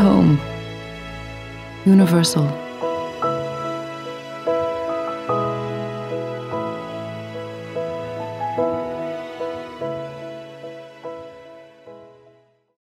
home, universal.